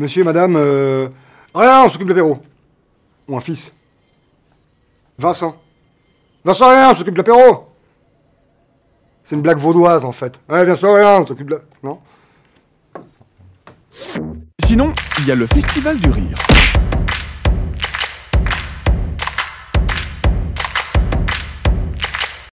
Monsieur, madame, euh... Rien, on s'occupe de l'apéro. Ou un fils. Vincent. Vincent, rien, on s'occupe de l'apéro. C'est une blague vaudoise, en fait. Ouais, Vincent, rien, on s'occupe de la... Non? Sinon, il y a le Festival du Rire.